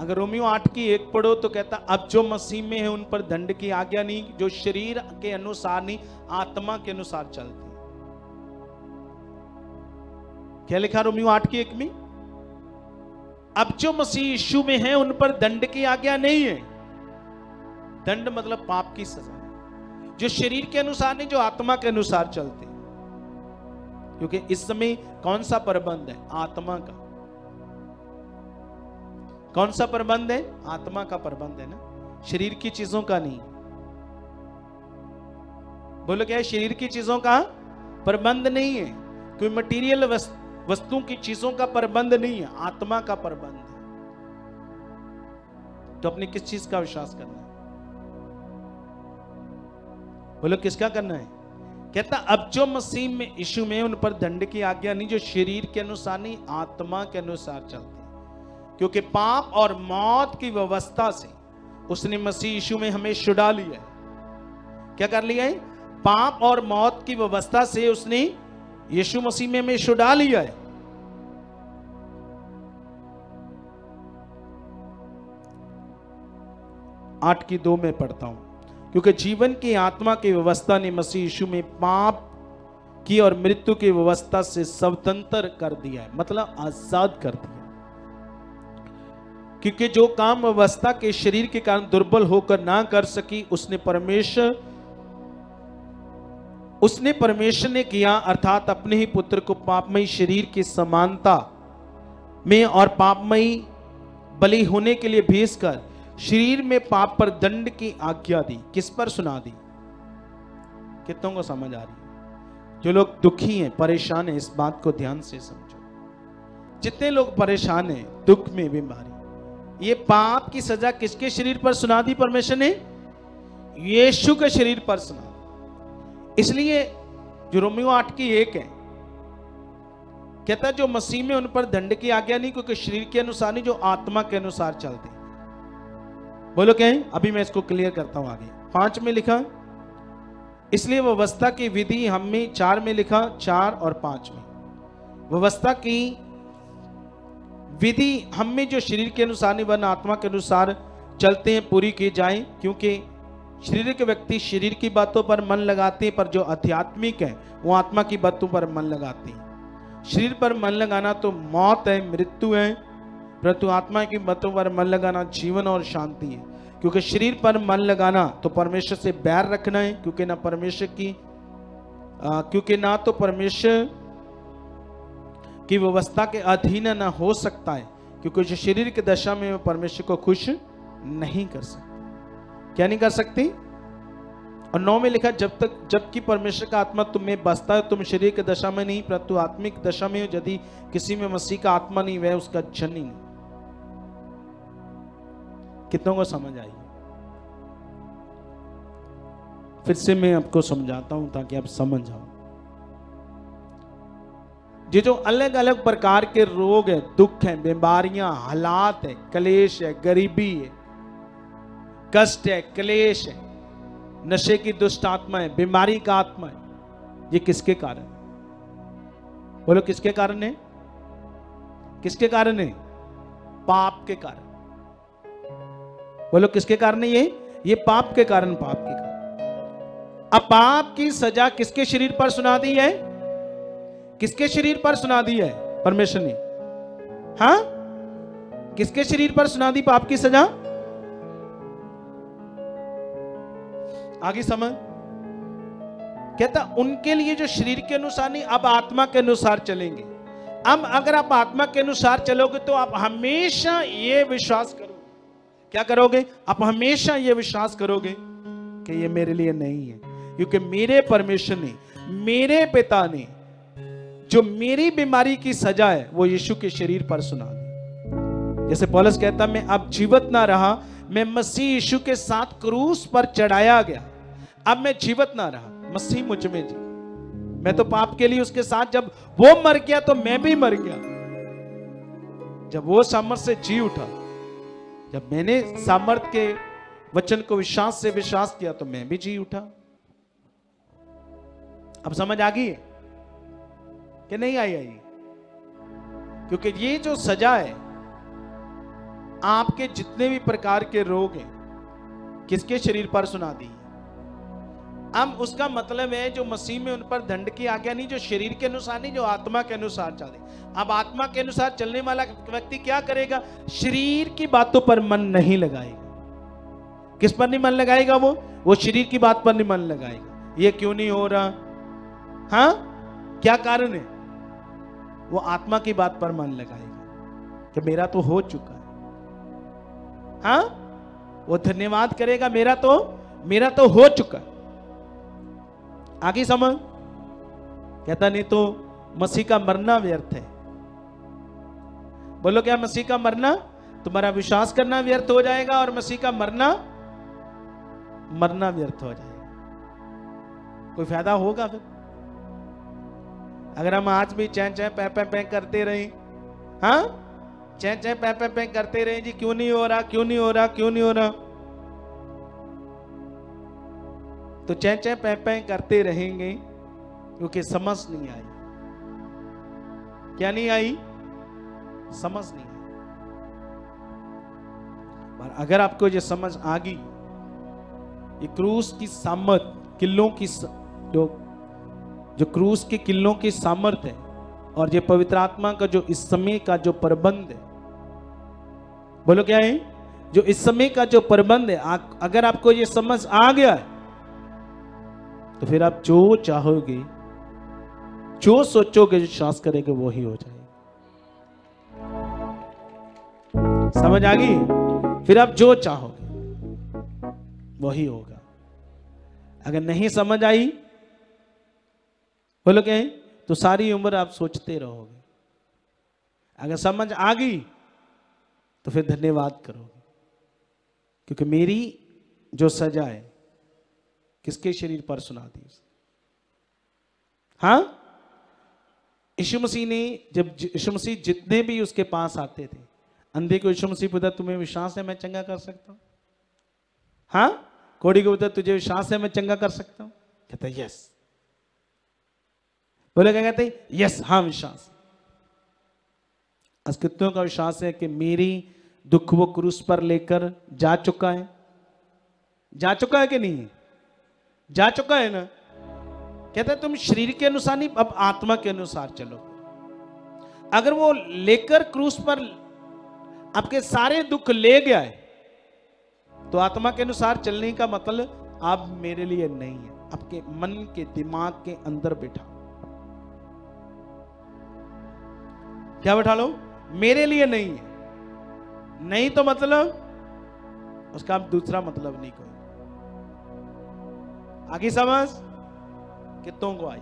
अगर रोमियो आठ की एक पढ़ो तो कहता, अब जो मसीह में है, उन पर दंड की आज्ञा नहीं, जो शरीर के अनुसार नहीं, आत्मा के अनुसार चलती क्या लिखा रोमियो आठ की एक में? अब जो मसीह यीशु में है, उन पर दंड की आज्ञा नहीं है। दंड मतलब पाप की सजा। जो शरीर के अनुसार नहीं, जो आत्मा के अनुसार चलते क्योंकि इस समय कौन सा प्रबंध है? आत्मा का। कौन सा प्रबंध है? आत्मा का प्रबंध है ना। शरीर की चीज़ों का नहीं। बोलो क्या है? शरीर की चीज़ों का प्रबंध नहीं है। कोई मटेरियल वस्तु की चीज़ों का प्रबंध नहीं है। आत्मा का प्रबंध है। तो अपने किस चीज़ का विश्वास करना है? बोलो किसका करना है? कहता अब जो मसीह में यीशु में उन पर दंड की आज्ञा नहीं जो शरीर के अनुसार नहीं आत्मा के अनुसार चलते क्योंकि पाप और मौत की व्यवस्था से उसने मसीह यीशु में हमें छुड़ा लिया है। क्या कर लिया है? पाप और मौत की व्यवस्था से उसने यीशु मसीह में हमें छुड़ा लिया है। आठ की दो में पढ़ता हूँ। क्योंकि जीवन की आत्मा की व्यवस्था ने मसीह यीशु में पाप की और मृत्यु की व्यवस्था से स्वतंत्र कर दिया है। मतलब आज़ाद कर दिया क्योंकि जो काम अवस्था के शरीर के कारण दुर्बल होकर ना कर सकी, उसने परमेश्वर उसने परमेश्वर ने किया, अर्थात अपने ही पुत्र को पापमयी शरीर की समानता में और पापमयी बलि होने के लिए भेजकर शरीर में पाप पर दंड की आज्ञा दी। किस पर? सुना दी। कितनों को समझ आ रही है? जो लोग दुखी हैं, परेशान हैं, इस बात को ध्यान से समझो। जितने लोग परेशान हैं, दुख में बीमारी ये पाप की सजा किसके शरीर पर सुना दी परमेश्वर ने? यीशु के शरीर पर सुना इसलिए जो रोमियो आठ की एक है, कहता जो मसीह में उन पर दंड की आज्ञा नहीं, क्योंकि शरीर के अनुसार नहीं, जो आत्मा के अनुसार चलते बोलो कहें अभी मैं इसको क्लियर करता हूँ आगे। पाँच में लिखा, इसलिए व्यवस्था की विधि हम में चार में लिखा, चार और पाँच में। व्यवस्था की विधि हम में जो शरीर के अनुसार नहीं वरना आत्मा के अनुसार चलते हैं पूरी की जाए क्योंकि शरीर के व्यक्ति शरीर की बातों पर मन लगाते हैं पर जो आध्यात्मिक है वो आत्मा की बातों पर मन लगाते हैं। शरीर पर मन लगाना तो मौत है मृत्यु है परंतु आत्मा की बातों पर मन लगाना जीवन और शांति है। क्योंकि शरीर पर मन लगाना तो परमेश्वर से बैर रखना है क्योंकि ना परमेश्वर की आ, क्योंकि ना तो परमेश्वर की व्यवस्था के अधीन न हो सकता है, क्योंकि जो शरीर की दशा में परमेश्वर को खुश नहीं कर सकते। क्या नहीं कर सकती? और नौ में लिखा, जब तक जबकि परमेश्वर का आत्मा तुम में बसता है, तुम शरीर की दशा में नहीं, परंतु आत्मिक दशा में यदि किसी में मसीह का आत्मा नहीं, वह उसका जन ही नहीं। कितनों को समझ आई? फिर से मैं आपको समझाता हूँ ताकि आप समझ जाओ। ये जो अलग अलग प्रकार के रोग है, दुख है, बीमारियाँ, हालात है, कलेश है, गरीबी है, कष्ट है, क्लेश है, नशे की दुष्ट आत्मा है, बीमारी का आत्मा है, ये किसके कारण? बोलो किसके कारण है? किसके कारण है? पाप के कारण। बोलो किसके कारण है ये? ये पाप के कारण, पाप के कारण। अब पाप की सजा किसके शरीर पर सुना दी है? किसके शरीर पर सुना दी है परमेश्वर ने? हा? किसके शरीर पर सुना दी पाप की सजा? आगे समझ। कहता, उनके लिए जो शरीर के अनुसार नहीं, अब आत्मा के अनुसार चलेंगे। अब अगर आप आत्मा के अनुसार चलोगे तो आप हमेशा ये विश्वास करो क्या करोगे? आप हमेशा ये विश्वास करोगे कि ये मेरे लिए नहीं है। क्योंकि मेरे परमेश्वर ने, मेरे पिता ने जो मेरी बीमारी की सजा है, वो यीशु के शरीर पर सुना दी। जैसे पॉलस कहता, मैं अब जीवित ना रहा, मैं मसीह यीशु के साथ क्रूस पर चढ़ाया गया। अब मैं जीवित ना रहा, मसीह मुझमें जी। मैं तो पाप के लिए उसके साथ, जब वो मर गया तो मैं भी मर गया। जब वो सामर्थ से जी उठा, जब मैंने सामर्थ के वचन को विश्वास से विश्वास किया तो मैं भी जी उठा। अब समझ आ गई कि नहीं आई आई? क्योंकि ये जो सजा है, आपके जितने भी प्रकार के रोग हैं, किसके शरीर पर सुना दी? अब उसका मतलब है जो मसीह में उन पर दंड की आज्ञा नहीं, जो शरीर के अनुसार नहीं, जो आत्मा के अनुसार चले। अब आत्मा के अनुसार चलने वाला व्यक्ति क्या करेगा? शरीर की बातों पर मन नहीं लगाएगा। किस पर नहीं मन लगाएगा वो? वो शरीर की बात पर नहीं मन लगाएगा। ये क्यों नहीं हो रहा? हाँ? क्या कारण है? वो आत्मा की बात पर मन लगाएगा कि मेरा तो हो चुका है। हाँ? वो धन्यवाद करेगा, मेरा तो मेरा तो हो चुका आगे समझ? कहता, नहीं तो मसीह का मरना व्यर्थ है। बोलो, क्या मसीह का मरना? तुम्हारा विश्वास करना व्यर्थ हो जाएगा और मसीह का मरना मरना व्यर्थ हो जाएगा। कोई फ़ायदा होगा फिर? अगर हम आज भी चैन चैन पै पै पै करते रहे हाँ? चैन चैन पै पै पै करते रहे, जी, क्यों नहीं हो रहा, क्यों नहीं हो रहा, क्यों नहीं हो रहा? तो चै चै पै पै करते रहेंगे, क्योंकि समझ नहीं आई। क्या नहीं आई? समझ नहीं आई। पर अगर आपको ये समझ आ गई, ये क्रूस की सामर्थ किलों की जो जो क्रूस के किलों की सामर्थ्य है और ये पवित्र आत्मा का जो इस समय का जो प्रबंध है। बोलो क्या है? जो इस समय का जो प्रबंध है अगर आपको ये समझ आ गया है तो फिर आप जो चाहोगे, जो सोचोगे, जो श्वास करेंगे, वो ही हो जाएगा। समझ आ गई? फिर आप जो चाहोगे वही होगा। अगर नहीं समझ आई बोलो क्या तो सारी उम्र आप सोचते रहोगे। अगर समझ आ गई तो फिर धन्यवाद करोगे। क्योंकि मेरी जो सजा है, किसके शरीर पर सुना दी हाँ? यीशु मसीह ने जब यीशु मसीह जितने भी उसके पास आते थे, अंधे को यीशु मसीह पुत्र तुम्हें विश्वास है मैं चंगा कर सकता हूँ? हाँ? कोड़ी को पुत्र तुझे विश्वास है मैं चंगा कर सकता हूँ? कहता, यस। बोले, क्या कहते यस हाँ विश्वास। अस्तित्व का विश्वास है कि मेरी दुख वो क्रूस पर लेकर जा चुका है। जा चुका है कि नहीं जा चुका है ना? कहते तुम शरीर के अनुसार नहीं, अब आत्मा के अनुसार चलो। अगर वो लेकर क्रूस पर आपके सारे दुख ले गया है तो आत्मा के अनुसार चलने का मतलब आप मेरे लिए नहीं है। आपके मन के दिमाग के अंदर बैठा। क्या बैठा लो? मेरे लिए नहीं है। नहीं तो मतलब उसका दूसरा मतलब नहीं कोई आगे समझ? कितों को आई?